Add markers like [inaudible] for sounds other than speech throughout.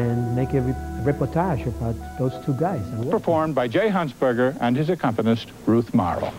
and make a, re reportage about those two guys. Performed by Jay Hunsberger and his accompanist, Ruth Morrow.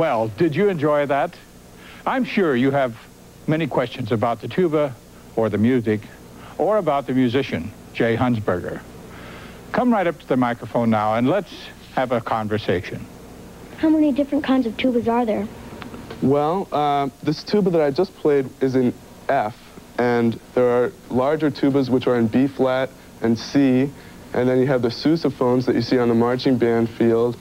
Well, did you enjoy that? I'm sure you have many questions about the tuba or the music, or about the musician, Jay Hunsberger. Come right up to the microphone now and let's have a conversation. How many different kinds of tubas are there? Well, uh, this tuba that I just played is in F, and there are larger tubas which are in B flat and C, and then you have the sousaphones that you see on the marching band field,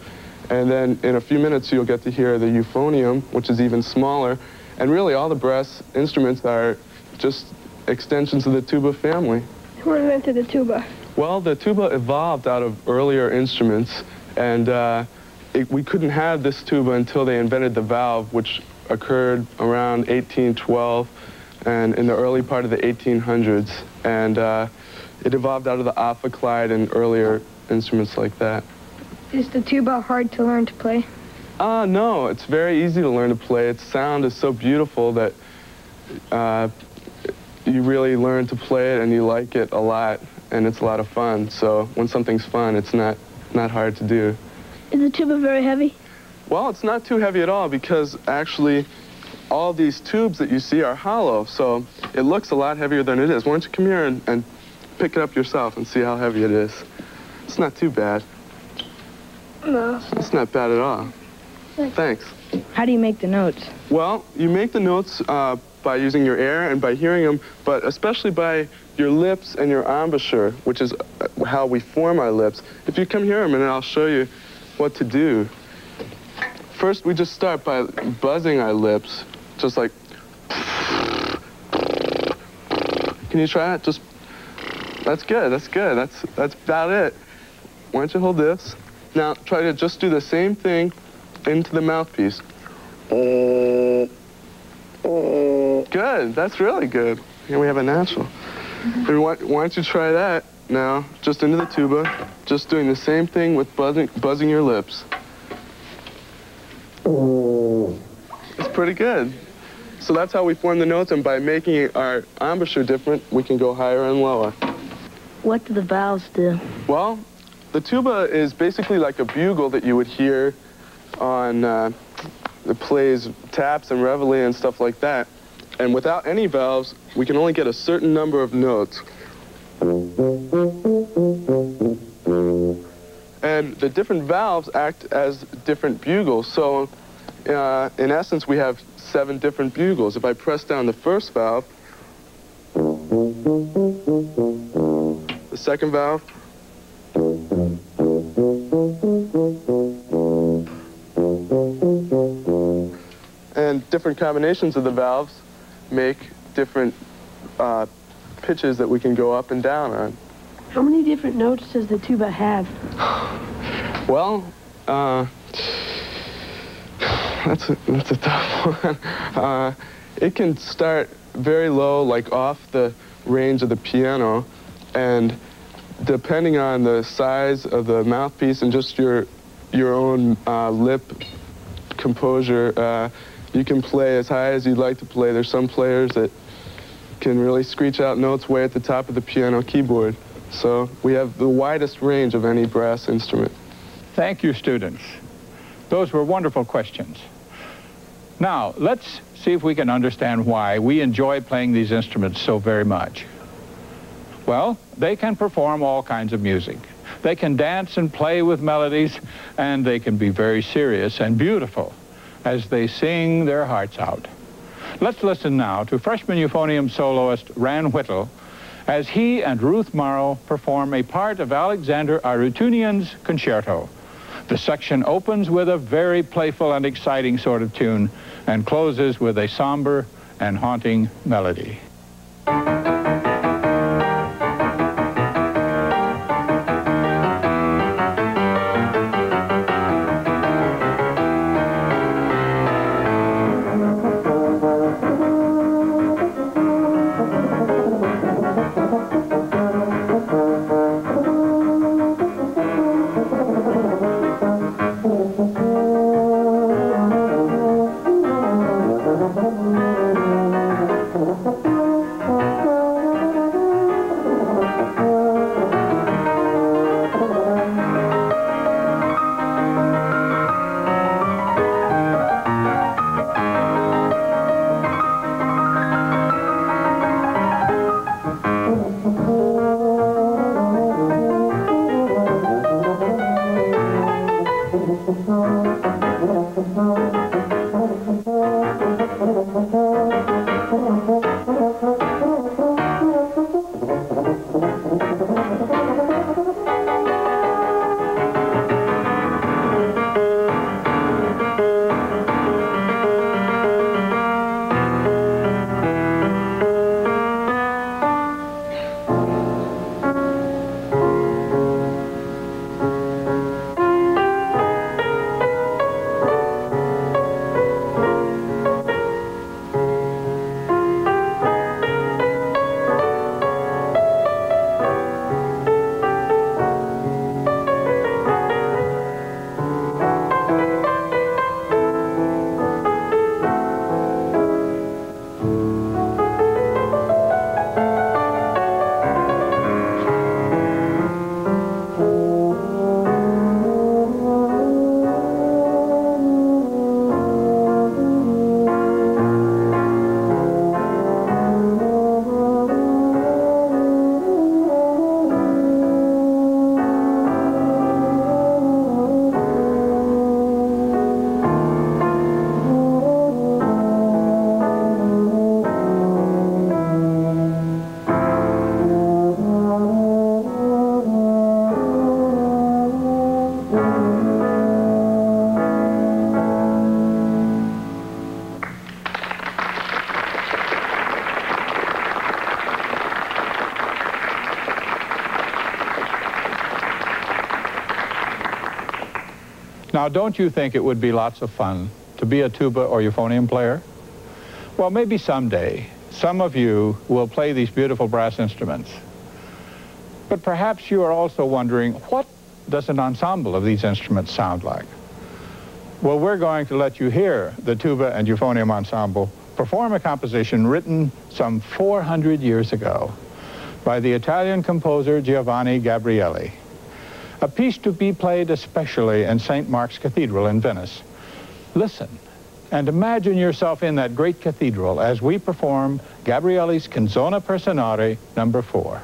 and then in a few minutes you'll get to hear the euphonium, which is even smaller, and really all the brass instruments are just extensions of the tuba family. Who invented the tuba? Well, the tuba evolved out of earlier instruments, and uh, it, we couldn't have this tuba until they invented the valve, which occurred around 1812 and in the early part of the 1800s. And uh, it evolved out of the ophicleide and earlier instruments like that. Is the tuba hard to learn to play? Uh, no, it's very easy to learn to play. Its sound is so beautiful that uh, you really learn to play it and you like it a lot and it's a lot of fun. So when something's fun, it's not, not hard to do. Is the tuba very heavy? Well, it's not too heavy at all because actually all these tubes that you see are hollow, so it looks a lot heavier than it is. Why don't you come here and, and pick it up yourself and see how heavy it is. It's not too bad. No. It's not bad at all. Thanks. How do you make the notes? Well, you make the notes uh, by using your air and by hearing them, but especially by your lips and your embouchure, which is uh, how we form our lips. If you come here a minute, I'll show you what to do. First, we just start by buzzing our lips, just like. Can you try it? Just. That's good. That's good. That's that's about it. Why don't you hold this? Now try to just do the same thing into the mouthpiece. Good. That's really good. Here we have a natural. Why, why don't you try that now? Just into the tuba. Just doing the same thing with buzzing, buzzing your lips. It's pretty good. So that's how we form the notes, and by making our embouchure different, we can go higher and lower. What do the valves do? Well, the tuba is basically like a bugle that you would hear on uh, the plays taps and reveille and stuff like that. And without any valves, we can only get a certain number of notes. And the different valves act as different bugles. So uh, in essence, we have seven different bugles. If I press down the first valve, the second valve, and different combinations of the valves make different uh, pitches that we can go up and down on. How many different notes does the tuba have? [sighs] Well, uh, that's a, that's a tough [laughs] one. Uh, it can start very low, like off the range of the piano, and depending on the size of the mouthpiece and just your your own uh, lip composure, uh, you can play as high as you'd like to play. There's some players that can really screech out notes way at the top of the piano keyboard. So we have the widest range of any brass instrument. Thank you, students. Those were wonderful questions. Now, let's see if we can understand why we enjoy playing these instruments so very much. Well, they can perform all kinds of music. They can dance and play with melodies, and they can be very serious and beautiful as they sing their hearts out. Let's listen now to freshman euphonium soloist Ran Whittle as he and Ruth Morrow perform a part of Alexander Arutunian's concerto. The section opens with a very playful and exciting sort of tune and closes with a somber and haunting melody. Don't you think it would be lots of fun to be a tuba or euphonium player? Well, maybe someday some of you will play these beautiful brass instruments. But perhaps you are also wondering, what does an ensemble of these instruments sound like? Well, we're going to let you hear the tuba and euphonium ensemble perform a composition written some 400 years ago by the Italian composer Giovanni Gabrieli. A piece to be played especially in St. Mark's Cathedral in Venice. Listen and imagine yourself in that great cathedral as we perform Gabrieli's Canzona per Sonare number four.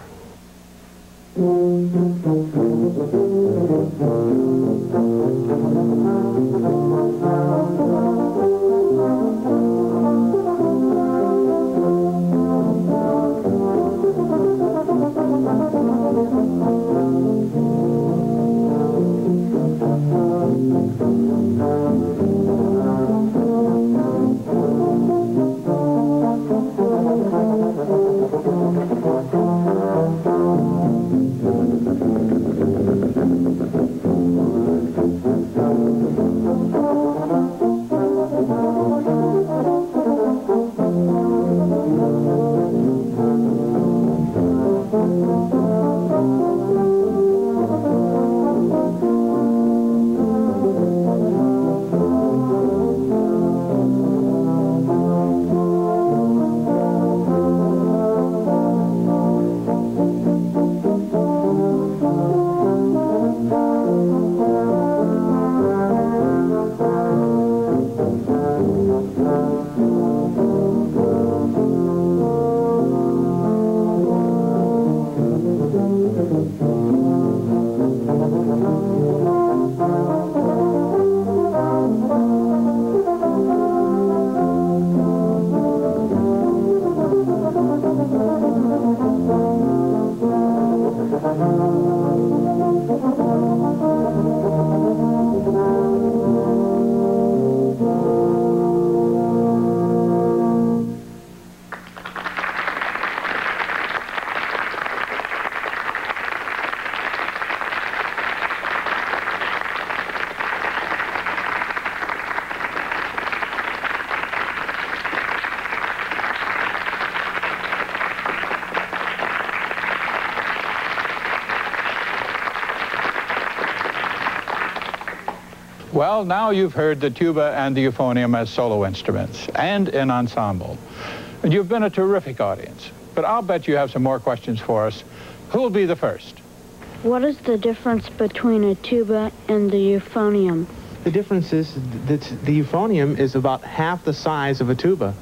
Well, now you've heard the tuba and the euphonium as solo instruments and in ensemble. And you've been a terrific audience. But I'll bet you have some more questions for us. Who will be the first? What is the difference between a tuba and the euphonium? The difference is that the euphonium is about half the size of a tuba.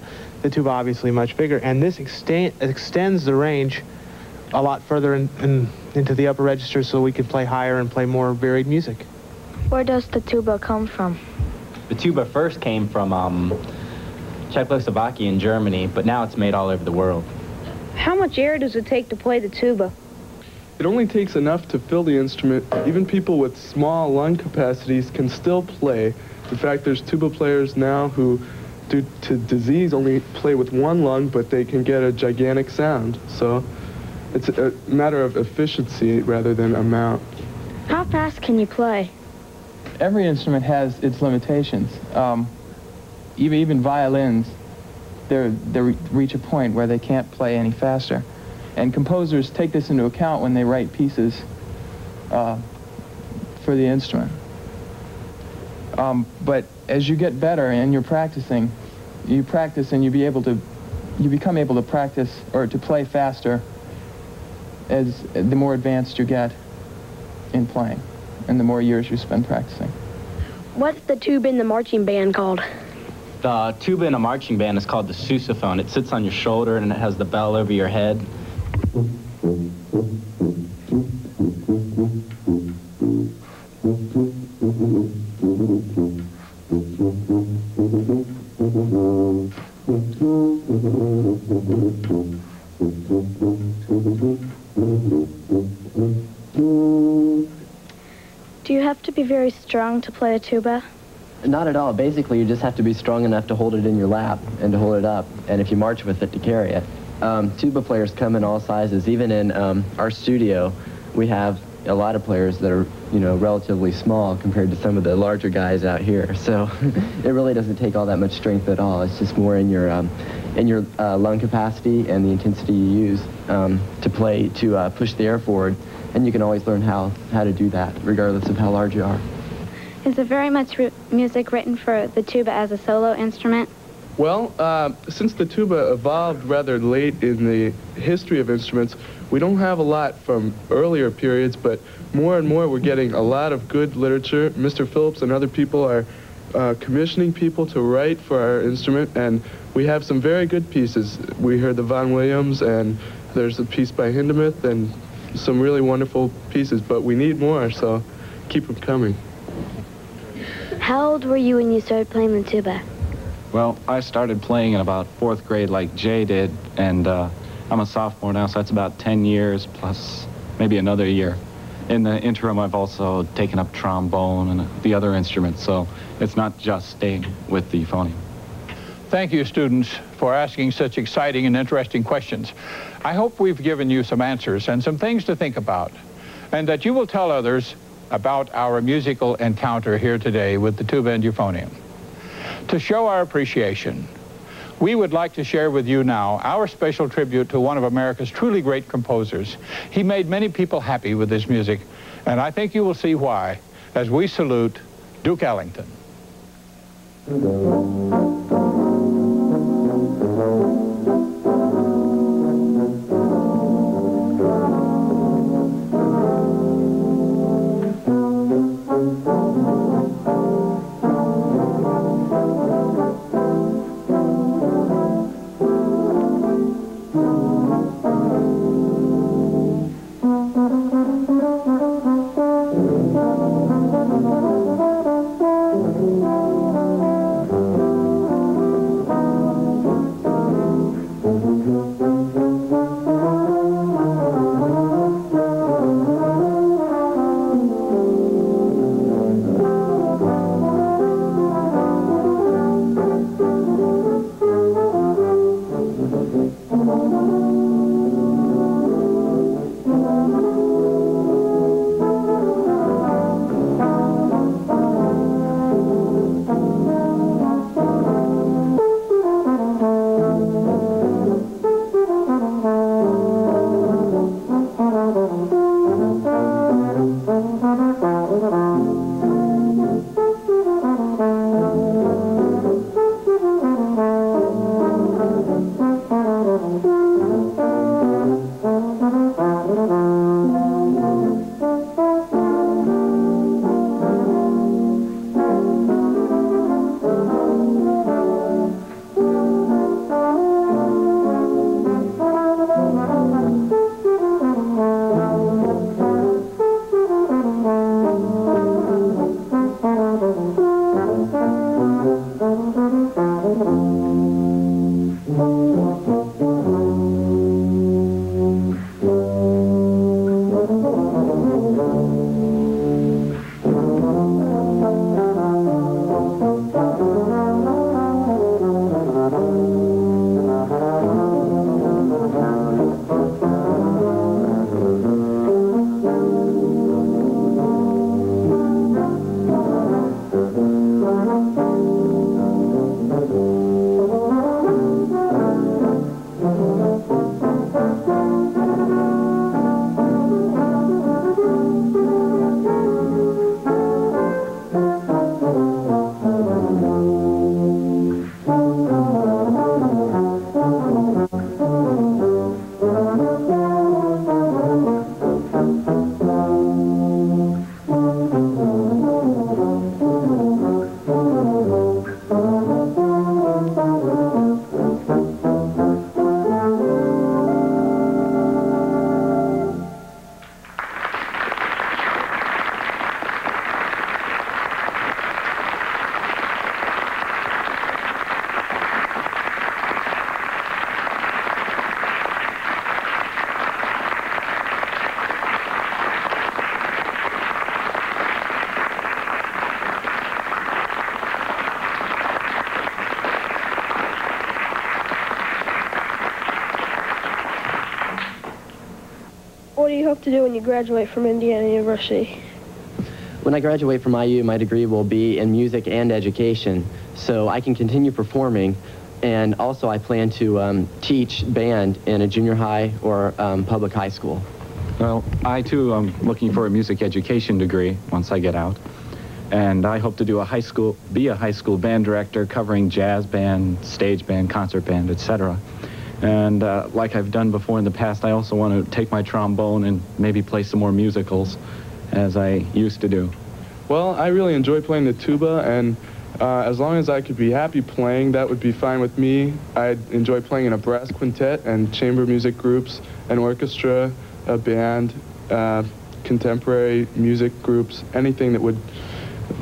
The tuba obviously much bigger, and this extend, extends the range a lot further in, in, into the upper register so we can play higher and play more varied music. Where does the tuba come from? The tuba first came from um, Czechoslovakia and Germany, but now it's made all over the world. How much air does it take to play the tuba? It only takes enough to fill the instrument. Even people with small lung capacities can still play. In fact, there's tuba players now who, due to disease, only play with one lung, but they can get a gigantic sound. So it's a matter of efficiency rather than amount. How fast can you play? Every instrument has its limitations. Um, even even violins, they they reach a point where they can't play any faster, and composers take this into account when they write pieces uh, for the instrument. Um, but as you get better and you're practicing, you practice and you be able to, you become able to practice or to play faster as the more advanced you get in playing and the more years you spend practicing. What's the tube in the marching band called? The tuba in a marching band is called the sousaphone. It sits on your shoulder and it has the bell over your head. Strong to play a tuba? Not at all. Basically, you just have to be strong enough to hold it in your lap and to hold it up, and if you march with it, to carry it. Um, tuba players come in all sizes. Even in um, our studio, we have a lot of players that are, you know, relatively small compared to some of the larger guys out here. [laughs] So [laughs] it really doesn't take all that much strength at all. It's just more in your, um, in your uh, lung capacity and the intensity you use um, to play, to uh, push the air forward. And you can always learn how, how to do that, regardless of how large you are. Is there very much music written for the tuba as a solo instrument? Well, uh, since the tuba evolved rather late in the history of instruments, we don't have a lot from earlier periods, but more and more we're getting a lot of good literature. Mr. Phillips and other people are uh, commissioning people to write for our instrument, and we have some very good pieces. We heard the Vaughan Williams, and there's a piece by Hindemith, and some really wonderful pieces, but we need more, so keep them coming. How old were you when you started playing the tuba? Well, I started playing in about fourth grade like Jay did, and uh, I'm a sophomore now, so that's about 10 years plus maybe another year. In the interim, I've also taken up trombone and the other instruments, so it's not just staying with the euphonium. Thank you, students, for asking such exciting and interesting questions. I hope we've given you some answers and some things to think about, and that you will tell others about our musical encounter here today with the tuba and euphonium. To show our appreciation, we would like to share with you now our special tribute to one of America's truly great composers. He made many people happy with his music, and I think you will see why as we salute Duke Ellington. What do you hope to do when you graduate from Indiana University? When I graduate from IU, my degree will be in music and education, so I can continue performing. And also, I plan to um, teach band in a junior high or um, public high school. Well, I too am looking for a music education degree once I get out. And I hope to do a high school, be a high school band director covering jazz band, stage band, concert band, etc. And uh, like I've done before in the past, I also want to take my trombone and maybe play some more musicals as I used to do. Well, I really enjoy playing the tuba, and uh, as long as I could be happy playing, that would be fine with me. I'd enjoy playing in a brass quintet and chamber music groups, an orchestra, a band, uh, contemporary music groups, anything that would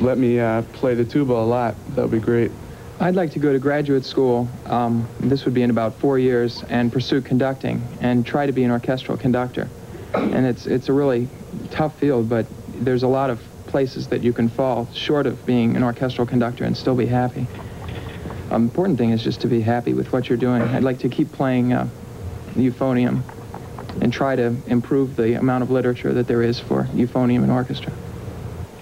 let me uh, play the tuba a lot. That would be great. I'd like to go to graduate school, um, this would be in about four years, and pursue conducting and try to be an orchestral conductor. And it's, it's a really tough field, but there's a lot of places that you can fall short of being an orchestral conductor and still be happy. Um, important thing is just to be happy with what you're doing. I'd like to keep playing uh, the euphonium and try to improve the amount of literature that there is for euphonium and orchestra.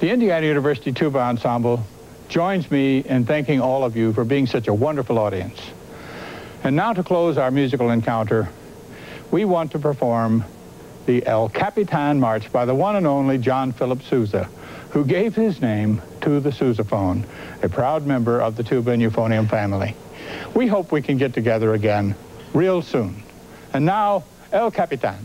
The Indiana University Tuba Ensemble joins me in thanking all of you for being such a wonderful audience. And now to close our musical encounter, we want to perform the El Capitan March by the one and only John Philip Sousa, who gave his name to the sousaphone, a proud member of the tuba and euphonium family. We hope we can get together again real soon. And now, El Capitan.